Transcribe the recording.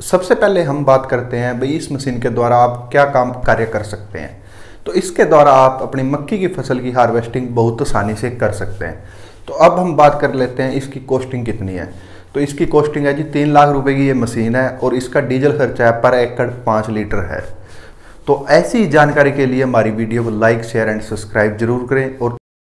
सबसे पहले हम बात करते हैं भाई इस मशीन के द्वारा आप क्या काम कार्य कर सकते हैं। तो इसके द्वारा आप अपनी मक्की की फ़सल की हार्वेस्टिंग बहुत आसानी से कर सकते हैं। तो अब हम बात कर लेते हैं इसकी कॉस्टिंग कितनी है। तो इसकी कॉस्टिंग है जी तीन लाख रुपए की ये मशीन है और इसका डीजल खर्चा है पर एकड़ पाँच लीटर है। तो ऐसी जानकारी के लिए हमारी वीडियो को लाइक, शेयर एंड सब्सक्राइब ज़रूर करें और